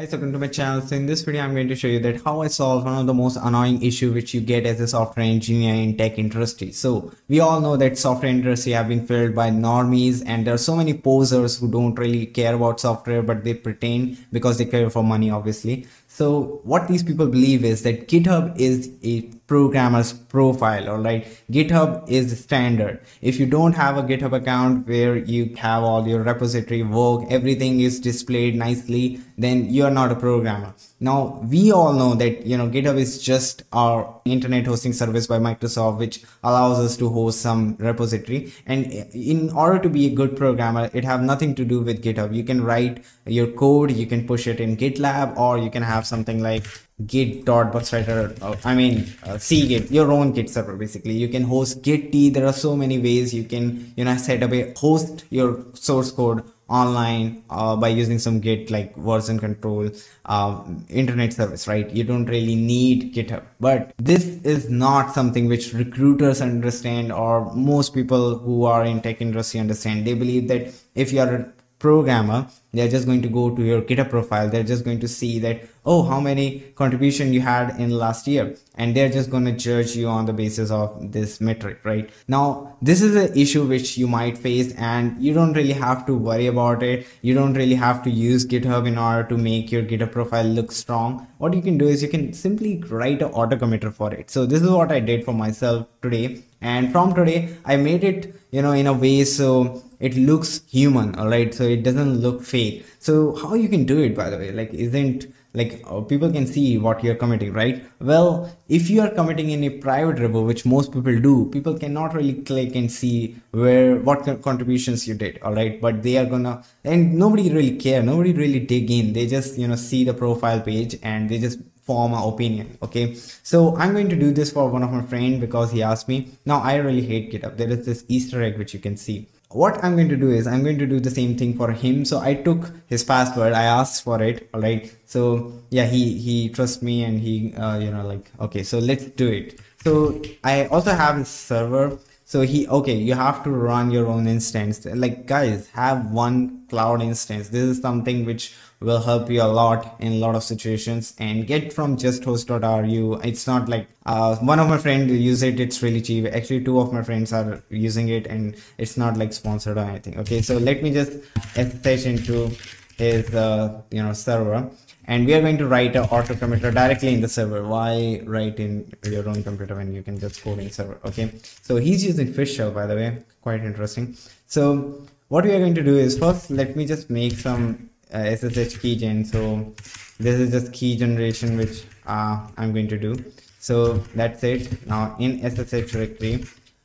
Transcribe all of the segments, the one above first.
guys welcome to my channel. So in this video i'm going to show you that how i solve one of the most annoying issue which you get as a software engineer in tech industry. So we all know that software industry have been filled by normies and there are so many posers who don't really care about software but they pretend because they care for money obviously. So what these people believe is that GitHub is a programmer's profile, all right? GitHub is standard. If you don't have a GitHub account where you have all your repository work, everything is displayed nicely, then you're not a programmer. Now, we all know that, you know, GitHub is just our internet hosting service by Microsoft, which allows us to host some repository. And in order to be a good programmer, it have nothing to do with GitHub. You can write your code, you can push it in GitLab, or you can have something like git.bugswriter uh, i mean uh, cgit your own git server basically you can host git there are so many ways you can you know set up a host your source code online uh, by using some git like version control uh, internet service right? You don't really need github. But this is not something which recruiters understand or most people who are in tech industry understand. They believe that if you are programmer they're just going to go to your github profile. They're just going to see that oh how many contribution you had in last year. And they're just going to judge you on the basis of this metric right? Now this is an issue which you might face and you don't really have to worry about it. You don't really have to use github in order to make your github profile look strong. What you can do is you can simply write an auto committer for it. So this is what i did for myself today. And from today i made it you know in a way so it looks human all right so it doesn't look fake. So how you can do it by the way? Like isn't like uh, people can see what you're committing right? Well if you are committing in a private repo which most people do people cannot really click and see where what contributions you did all right but they are gonna and nobody really care. Nobody really dig in. They just you know see the profile page and they just form an opinion okay? So i'm going to do this for one of my friend because he asked me. Now i really hate github. There is this easter egg which you can see what I'm going to do is I'm going to do the same thing for him. So I took his password. I asked for it. All right. So yeah, he, he trusts me and he, uh, you know, like, okay, so let's do it. So I also have his server. So he, okay, you have to run your own instance. Like guys, have one cloud instance. This is something which will help you a lot in a lot of situations. And get from justhost.ru it's not like uh, one of my friends use it. It's really cheap. Actually two of my friends are using it and it's not like sponsored or anything. Okay so let me just ssh into his uh, you know server. And we are going to write an auto committer directly in the server. Why write in your own computer when you can just code in server? Okay so he's using fish shell by the way. Quite interesting. So what we are going to do is first let me just make some uh, SSH key gen. So this is just key generation which uh, I'm going to do. So that's it. Now in SSH directory.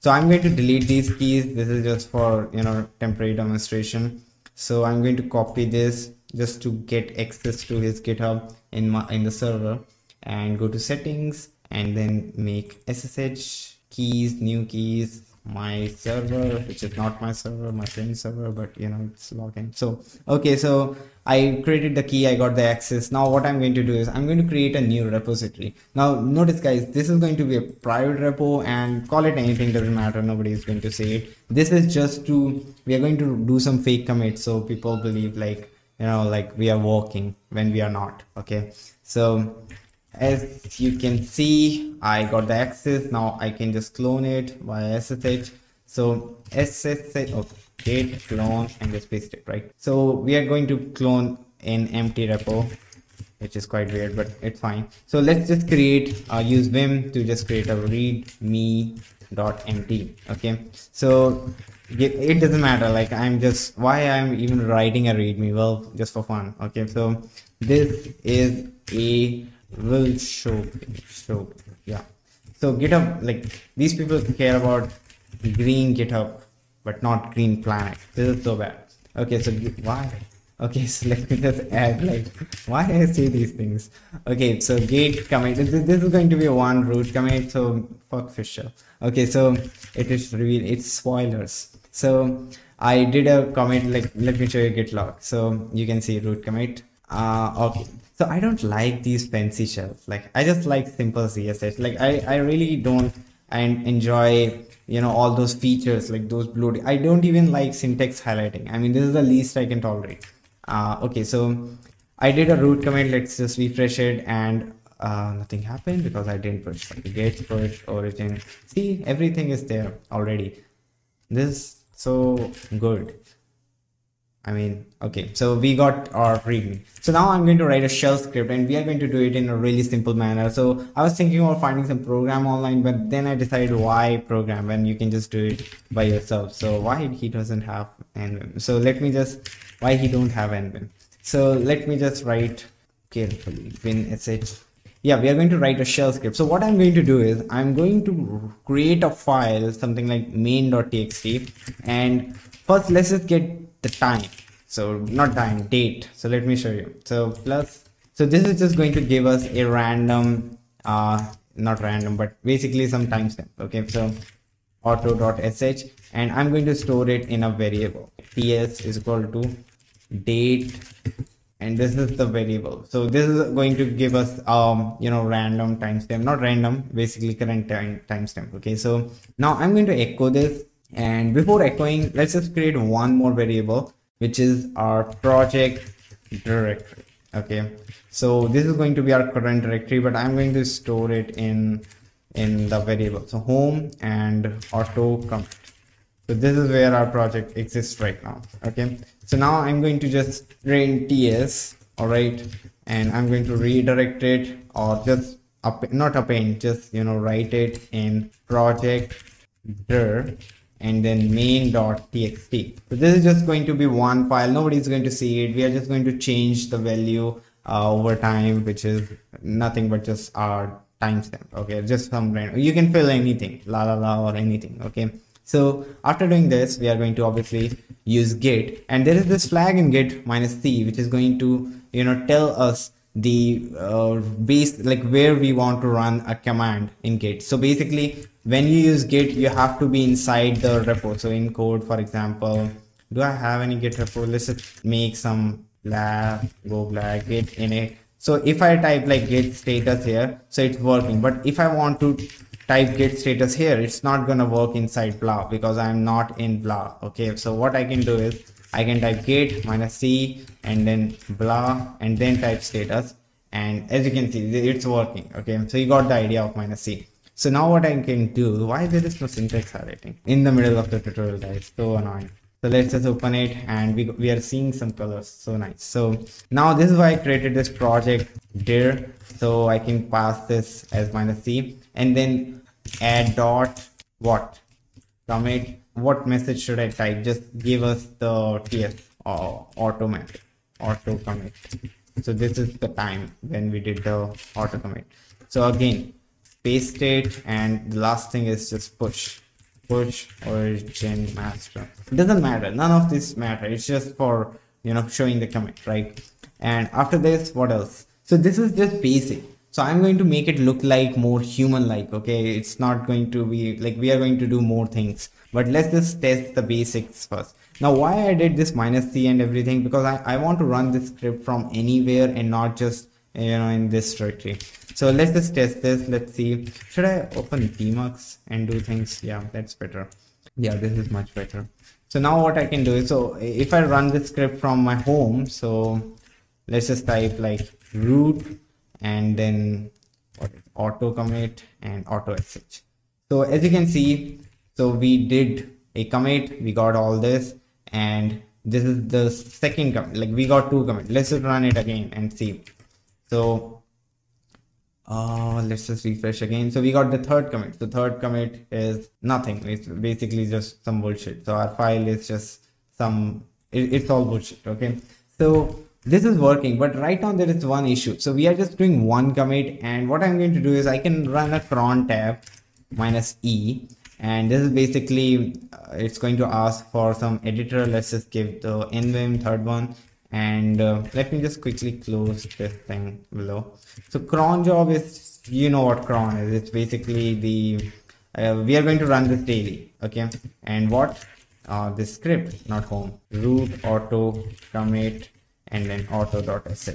So I'm going to delete these keys. This is just for you know temporary demonstration. So I'm going to copy this just to get access to his GitHub in my in the server and go to settings and then make SSH keys, new keys, my server which is not my server my friend's server but you know it's login. So okay so i created the key i got the access. Now what i'm going to do is i'm going to create a new repository. Now notice guys this is going to be a private repo and call it anything doesn't matter nobody is going to see it. This is just to we are going to do some fake commits so people believe like you know like we are working when we are not okay? So as you can see i got the access. Now i can just clone it via ssh so ssh okay clone and just paste it right? So we are going to clone an empty repo which is quite weird but it's fine. So let's just create uh, use vim to just create a readme dot empty okay? So it doesn't matter like i'm just why i'm even writing a readme? Well just for fun okay? So this is a will show show yeah. So github like these people care about green github but not green planet. This is so bad. Okay so why? Okay so let me just add like why i say these things? Okay so git commit this, is going to be a one root commit so fuck fisher. Okay so it is reveal it's spoilers. So i did a commit like let me show you git log so you can see root commit. Uh okay so I don't like these fancy shells. Like I just like simple CSS. Like I, I really don't and enjoy, you know, all those features like those blue. I don't even like syntax highlighting. I mean, this is the least I can tolerate. Uh, okay, so I did a root command. Let's just refresh it and uh, nothing happened because I didn't push like git push origin. See, everything is there already. This so good. I mean, okay, so we got our readme. So now I'm going to write a shell script and we are going to do it in a really simple manner. So I was thinking of finding some program online, but then I decided why program when you can just do it by yourself. So why he doesn't have nvim. So let me just, why he don't have nvim. So let me just write carefully win sh. Yeah, we are going to write a shell script. So what I'm going to do is I'm going to create a file, something like main.txt. And first let's just get the time. So not time date. So let me show you. So plus so this is just going to give us a random uh not random but basically some timestamp okay? So auto.sh and i'm going to store it in a variable. Ts is equal to date and this is the variable. So this is going to give us um you know random timestamp not random basically current time timestamp okay? So now i'm going to echo this and before echoing, let's just create one more variable, which is our project directory. Okay, so this is going to be our current directory, but I'm going to store it in in the variable. So home and auto commit. So this is where our project exists right now. Okay, so now I'm going to just print ts. All right, and I'm going to redirect it or just up not append, just you know write it in project dir and then main.txt. So this is just going to be one file. Nobody's going to see it. We are just going to change the value uh, over time, which is nothing but just our timestamp. Okay, just some random. You can fill anything, la la la or anything. Okay. So after doing this, we are going to obviously use git and there is this flag in git minus c, which is going to, you know, tell us the uh, base like where we want to run a command in git. So basically when you use git you have to be inside the repo. So in code for example do i have any git repo? Let's just make some lab go black git init so if i type like git status here so it's working. But if i want to type git status here it's not gonna work inside blah because i'm not in blah okay? So what i can do is I can type git minus c and then blah and then type status. And as you can see it's working okay? So you got the idea of minus c. So now what I can do why there is no syntax highlighting? In the middle of the tutorial guys so annoying. So let's just open it and we, we are seeing some colors so nice. So now this is why I created this project dir so I can pass this as minus c. And then add dot what? Commit what message should I type? Just give us the TS or uh, automatic auto commit. So this is the time when we did the auto commit. So again, paste it and the last thing is just push push origin master. It doesn't matter. None of this matter. It's just for you know showing the commit, right? And after this, what else? So this is just basic so i'm going to make it look like more human like okay? It's not going to be like we are going to do more things. But let's just test the basics first. Now why i did this minus c and everything? Because i, I want to run this script from anywhere and not just you know in this directory. So let's just test this. Let's see. Should i open Emacs and do things? Yeah that's better. Yeah this is much better. So now what i can do is so if i run this script from my home so let's just type like root and then auto commit and auto sh so as you can see so we did a commit we got all this and this is the second commit like we got two commit. Let's just run it again and see. So uh let's just refresh again. So we got the third commit. The third commit is nothing. It's basically just some bullshit. So our file is just some it, it's all bullshit okay? So this is working but right now there is one issue. So we are just doing one commit and what i'm going to do is i can run a crontab minus e and this is basically uh, it's going to ask for some editor. Let's just give the nvim third one and uh, let me just quickly close this thing below. So cron job is you know what cron is. It's basically the uh, we are going to run this daily okay? And what? Uh, this script not home. Root auto commit and then auto.sh.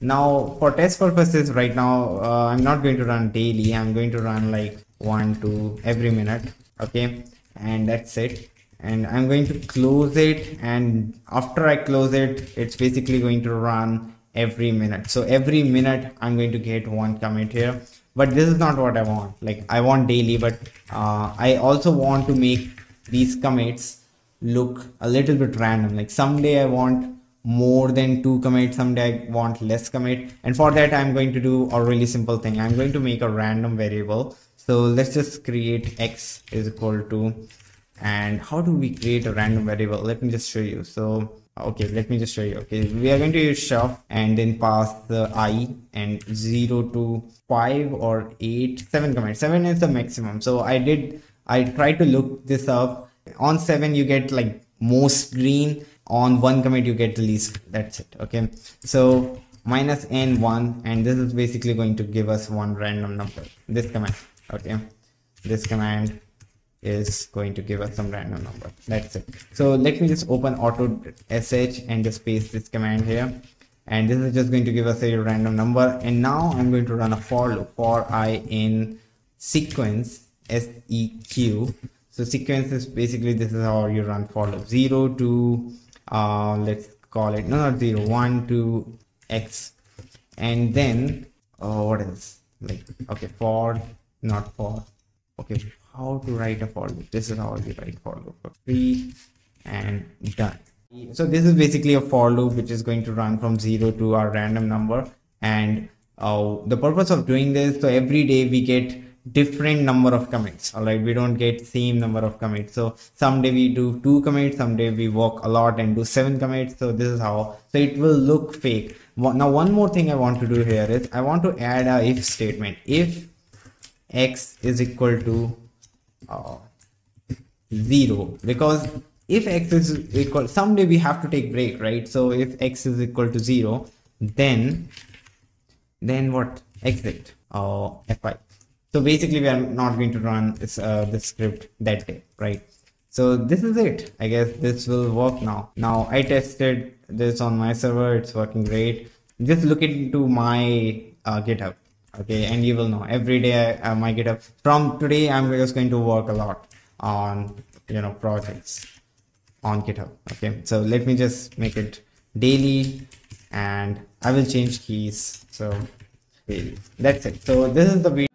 Now for test purposes right now, uh, I'm not going to run daily. I'm going to run like one to every minute. Okay. And that's it. And I'm going to close it. And after I close it, it's basically going to run every minute so every minute i'm going to get one commit here but this is not what i want like i want daily but uh, i also want to make these commits look a little bit random like someday i want more than two commits someday i want less commit. And for that i'm going to do a really simple thing. I'm going to make a random variable. So let's just create x is equal to and how do we create a random variable? Let me just show you. So okay let me just show you. Okay we are going to use shuf and then pass the i and 0 to 5 or 8 7 commits. 7 is the maximum. So i did i tried to look this up. On 7 you get like most green on one commit you get the least that's it okay? So minus n 1 and this is basically going to give us one random number. This command okay? This command is going to give us some random number that's it. So let me just open auto sh and just paste this command here. And this is just going to give us a random number. And now i'm going to run a for loop for i in sequence seq so sequence is basically this is how you run for loop. 0 to uh, let's call it no not 0 1 to x. And then uh, what else? Like okay for not for. Okay how to write a for loop? This is how you write for loop. For free and done. So this is basically a for loop which is going to run from 0 to our random number. And uh, the purpose of doing this so every day we get different number of commits. All right we don't get same number of commits. So someday we do two commits someday we work a lot and do seven commits. So this is how so it will look fake. Now one more thing i want to do here is i want to add a if statement. If x is equal to uh, zero because if x is equal someday we have to take break right? So if x is equal to zero then then what? Exit uh, fi so basically we are not going to run this, uh, script that day, right? So this is it. I guess this will work now. Now I tested this on my server. It's working great. Just look into my uh, GitHub. Okay. And you will know every day I, uh, my GitHub from today, I'm just going to work a lot on, you know, projects on GitHub. Okay. So let me just make it daily and I will change keys. So daily. that's it. So this is the video.